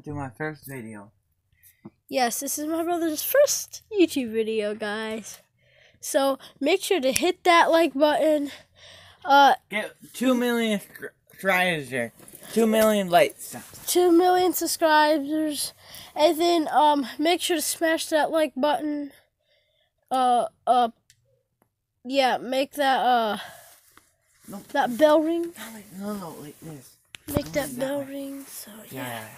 welcome to my first video. Yes, this is my brother's first YouTube video, guys. So make sure to hit that like button. Uh, Get 2 million subscribers there. 2 million likes. two million subscribers, and then um, make sure to smash that like button. Uh, uh, yeah, make that uh, that bell ring. No, no, no, like this. Make that that bell way. ring. So yeah, yeah.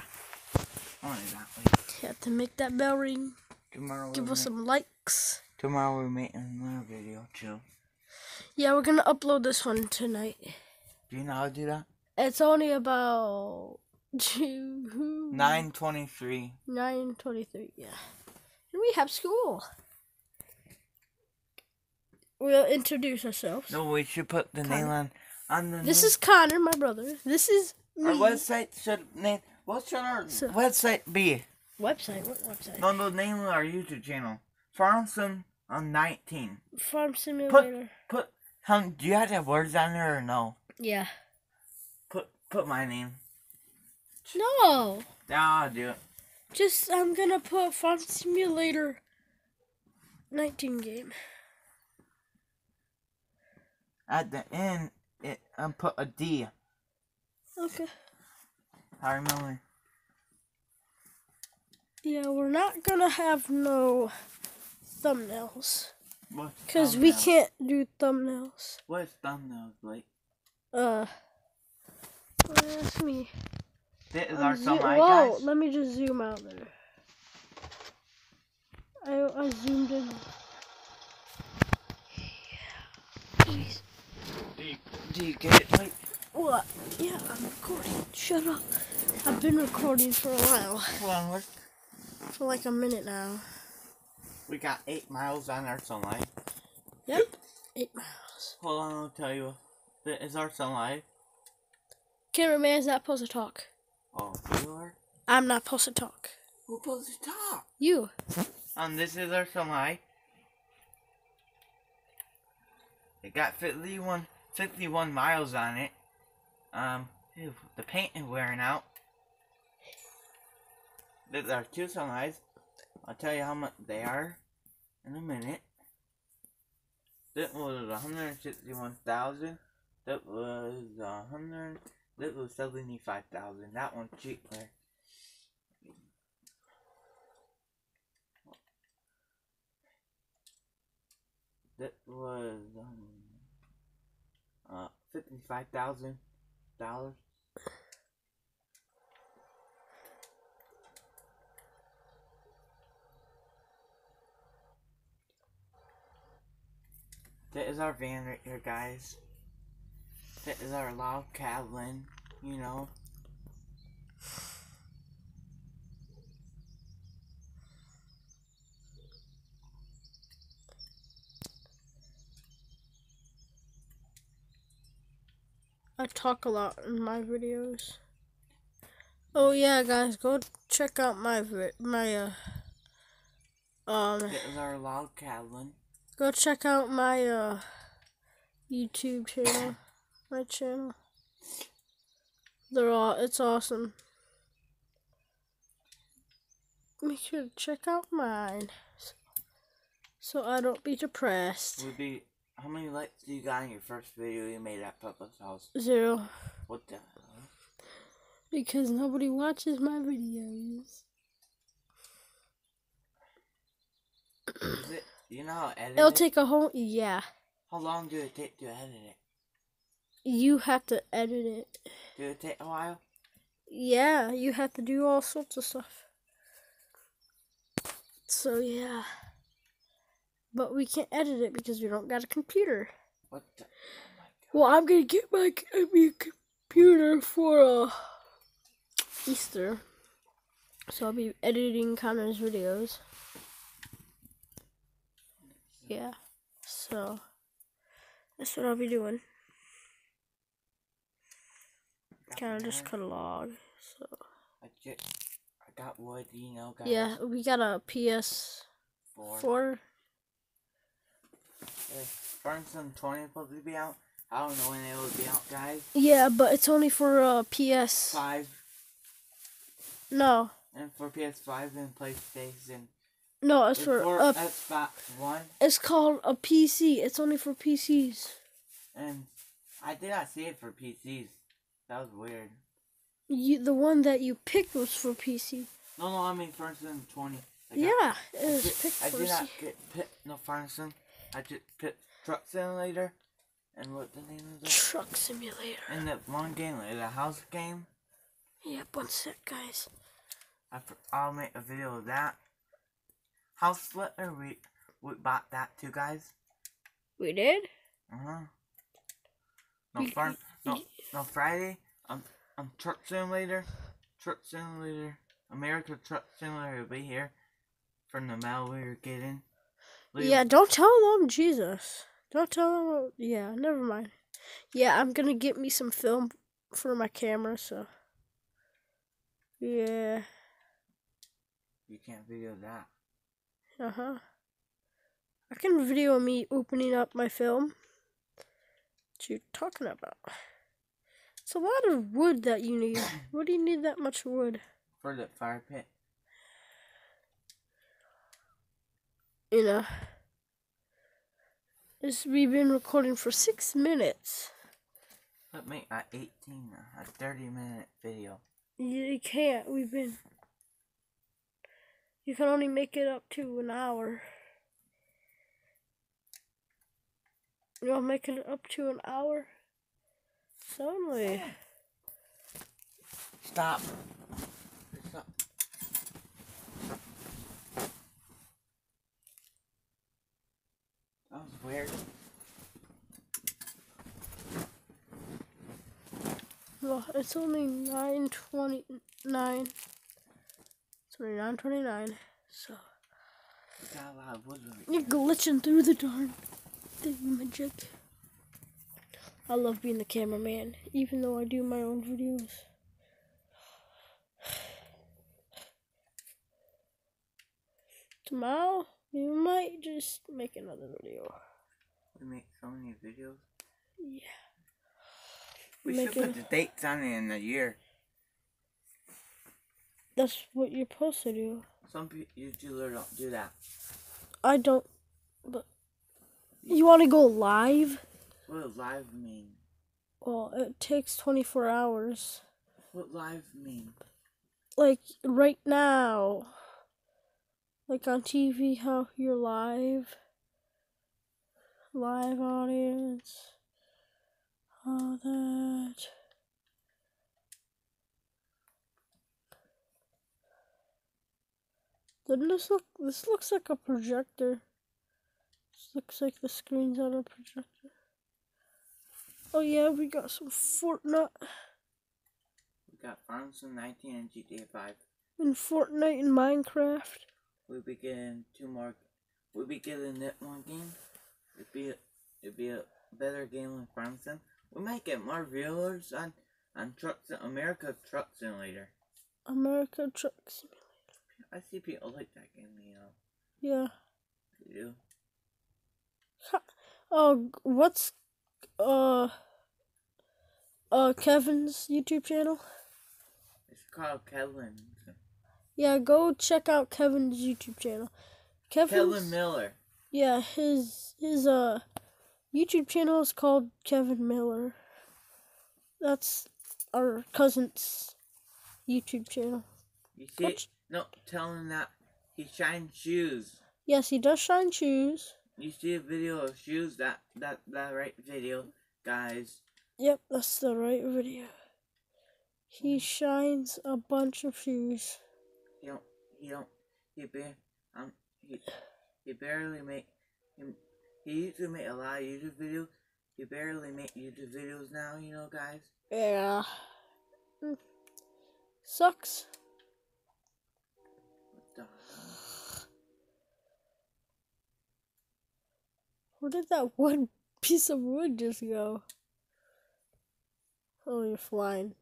Only that way. you have to make that bell ring. Tomorrow Give us ma- some likes. Tomorrow we're making another video too. Yeah, we're gonna upload this one tonight. Do you know how to do that? It's only about two 923. nine twenty three. Yeah, and we have school. We'll introduce ourselves. No, we should put the name on on the. This name. is Conor, my brother. This is me. our website. Should name. What should our So- website be? website. What website? No, the name of our YouTube channel. Farm Sim on 19. Farm Simulator. Put. Um, do you have to have words on there or no? Yeah. Put put my name. No, Ah, I'll do it. just I'm gonna put Farm Simulator. Nineteen game. At the end, it um put a D. Okay. I remember. Yeah, we're not gonna have no thumbnails What's because we can't do thumbnails. What's thumbnails like? Uh, that's me. This is our Whoa, guys. let me just zoom out there. I, I zoomed in. Jeez. Do you, do you get it? Like, What? Yeah, I'm recording. Shut up. I've been recording for a while. hold on, look. For like a minute now. We got eight miles on our sunlight. Yep. Eight miles. Hold on, I'll tell you. Is our sunlight. Cameraman's not supposed to talk. Oh, you are? I'm not supposed to talk. Who pulls the top? You. And this is our sunlight. It got 51, 51 miles on it. Um, ew, the paint is wearing out. These are two sunlights. I'll tell you how much they are in a minute. That was 161,000. That was 100. That was 75,000. That one's cheaper. That was um, uh, $55,000. That is our van right here, guys. That is our log cabin, you know. I talk a lot in my videos. Oh yeah, guys, go check out my my uh um That is our log cabin. Go check out my uh YouTube channel. My channel. They're all it's awesome. Make sure to check out mine. So, so I don't be depressed. Would be how many likes do you got on your first video you made at Papa's house? Zero. What the hell? Because nobody watches my videos. You know how edit It'll it? take a whole yeah. How long did it take to edit it? You have to edit it. Did it take a while? Yeah, you have to do all sorts of stuff. So yeah. But we can't edit it because we don't got a computer. What the? Oh. Well, I'm gonna get my a computer for uh Easter. So I'll be editing Conor's videos. Yeah. So that's what I'll be doing. Kind of just cut a log. So I just, I got wood, you know, guys. yeah, we got a PS Four. four. Farm Sim 20 supposed to be out. I don't know when it will be out, guys. Yeah, but it's only for uh PS. Five. No, and for PS5 and PlayStation. No, it's for uh, Xbox One, it's called a PC. It's only for PCs. and I did not see it for PCs. That was weird. You, the one that you picked was for PC. No, no, I mean Farmington 20. I got- Yeah, I it was did, picked I did not get pit no Farmington. I just picked Truck Simulator, and what the name is that? Truck Simulator. And that one game, like the house game. Yep, one sec, guys. I, I'll make a video of that. House are we we bought that too, guys. We did. Uh huh. No farm. No, no Friday. Um, um, Truck Simulator, Truck Simulator, America Truck Simulator will be here from the mail we were getting. Leave- Yeah, don't tell them, Jesus. Don't tell them. Yeah, never mind. Yeah, I'm gonna get me some film for my camera, so. Yeah. You can't video that. Uh huh. I can video me opening up my film. What you talking about? It's a lot of wood that you need. What do you need that much wood? For the fire pit. You know. This we've been recording for six minutes. Let me a 18, a 30 minute video. You can't. We've been. You can only make it up to an hour. You'll make it up to an hour. So only. Stop. Stop. That was weird. Well, it's only nine twenty nine. It's only nine twenty nine. So Got a lot of wood right you're glitching through the darn thingamajig. I love being the cameraman, even though I do my own videos. Tomorrow, we might just make another video. We make so many videos. Yeah. We should put the dates on it in the year. That's what you're supposed to do. Some YouTubers don't do that. I don't. But you want to go live? What does live mean? Well, it takes 24 hours. What live mean? Like right now. Like on TV, how you're live. Live audience. All that. Doesn't this look? This looks like a projector. This looks like the screen's on a projector. Oh yeah, we got some Fortnite We got Farmington 19 and GTA 5. and Fortnite and Minecraft. We'll be getting two more. We'll be getting that one game. It'd be a, it'd be a better game than Farmington. We might get more viewers on on Truck Sim- America Truck Simulator. America Truck Simulator. I see people like that game. You know, Yeah. they do. Oh, what's uh uh Kevin's YouTube channel? It's called Kevin. Yeah, go check out Kevin's YouTube channel. Kevin's Kevin Miller. yeah, his his uh YouTube channel is called Kevin Miller. That's our cousin's YouTube channel. You see? Watch- No, tell him that he shines shoes. Yes, he does shine shoes. You see a video of shoes? That that that right video, guys. Yep, that's the right video. He shines a bunch of shoes. He don't. He don't. He bar. Um. He. He barely make. He, he used to make a lot of YouTube videos. He barely make YouTube videos now. You know, guys. Yeah. Mm. Sucks. What the hell? Where did that one piece of wood just go? Oh, you're flying.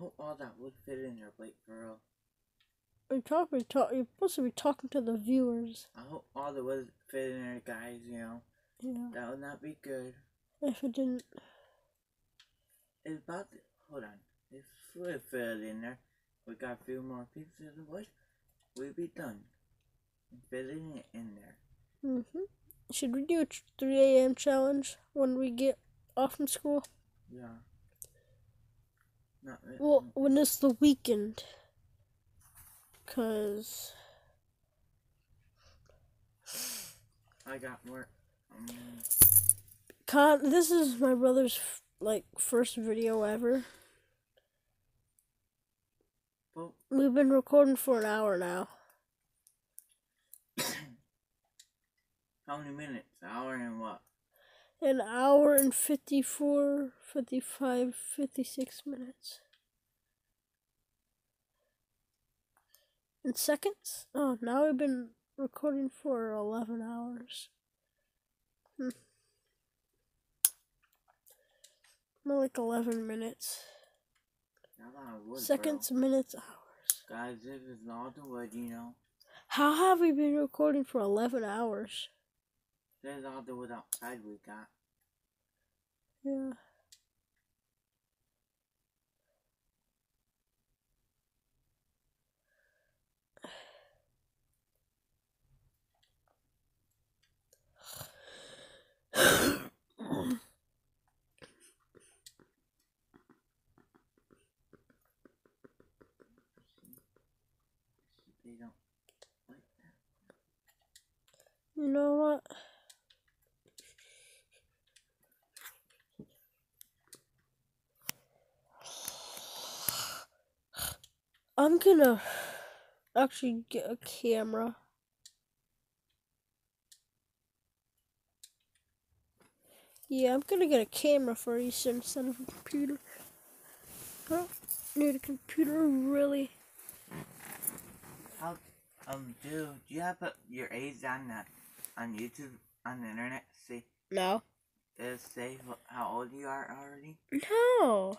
hope all that would fit in your plate, girl. You're talking. Talk, you're supposed to be talking to the viewers. I hope all the would fit in there, guys. You know Yeah. that would not be good. If it didn't. It's about to, hold on. If we fit in there, we got a few more pieces of wood. We'll be done. Fitting it in there. hmm Should we do a 3 a.m. challenge when we get off from school? Yeah. Not Well, when it's the weekend. Cause I got more. Con, this is my brother's like first video ever. well, We've been recording for an hour now. how many minutes? An Hour and what? An hour and 54, 55, 56 minutes. In seconds? Oh, now we've been recording for 11 hours. Hmm. More like 11 minutes. Got a lot of wood, bro. Seconds, minutes, hours. Guys, this is not the wood, you know. How have we been recording for 11 hours? This is all the wood outside we got. Yeah. They don't. You know what? I'm gonna actually get a camera. Yeah, I'm gonna get a camera for you instead of a computer. I don't need a computer really. How, um, dude, do you have uh, your age on the, on YouTube, on the internet? See, No. does it say how old you are already? No.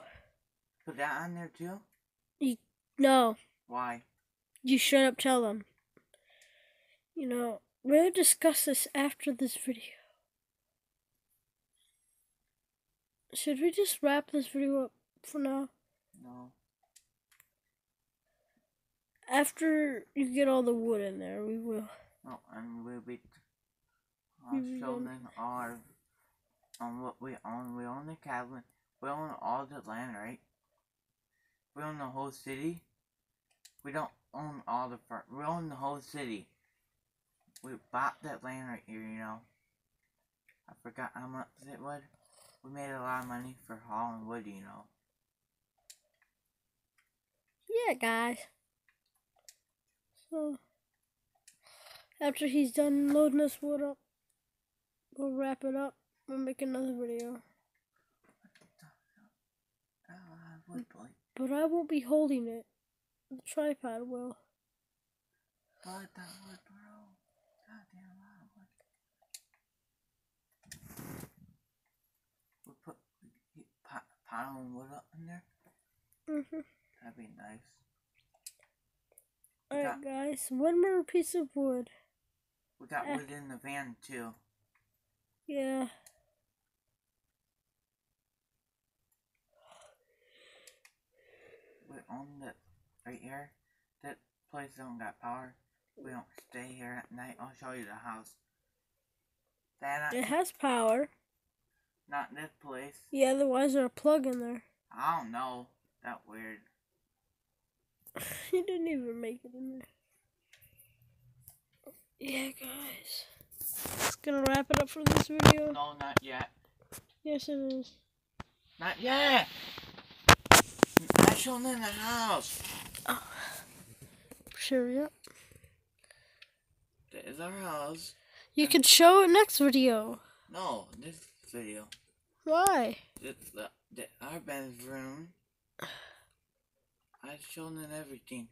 Put that on there too? You, No. Why? You shut up, tell them. You know, we'll discuss this after this video. Should we just wrap this video up for now? No. After you get all the wood in there, we will. No, and we'll be uh, showing our, on what we own. We own the cabin. We own all the land, right? We own the whole city. We don't own all the fur. We own the whole city. We bought that land right here, you know. I forgot how much it was. We made a lot of money for hauling wood, you know. Yeah, guys. So, after he's done loading this wood up, we'll wrap it up. We'll make another video. Got a lot of wood, boy. But I won't be holding it. The tripod will. Got that wood, bro. Goddamn lot of wood. We'll put we keep pi- wood up in there. Mm-hmm. That'd be nice. Alright, guys. One more piece of wood. we got eh. wood in the van too. Yeah. We're on that right here. That place don't got power. We don't stay here at night. I'll show you the house. That It has power. not this place. Yeah, otherwise there's a plug in there. I don't know. That weird. he didn't even make it in there. Yeah, guys. It's gonna wrap it up for this video. No, not yet. Yes, it is. Not yet. I showing in the house. Oh. Sure, yep. That is our house. You can show it next video. No, this video. Why? This, the, the, our bedroom. I shown in everything.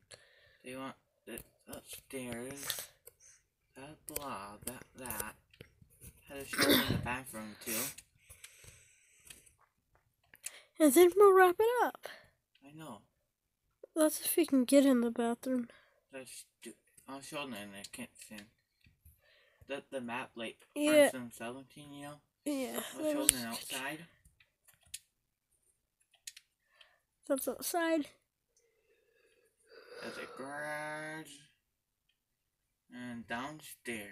They want the upstairs. That blah, that that. Had to show in the bathroom too. And then we'll wrap it up. I know. That's if we can get in the bathroom. That's stupid. I'll show them and I can't see. The, the map, like, Yeah. Person 17, you know? Yeah. I'll show them outside. that's outside. There's a garage. And downstairs.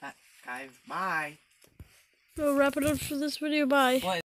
That, guys, bye. We'll wrap it up for this video. Bye. What?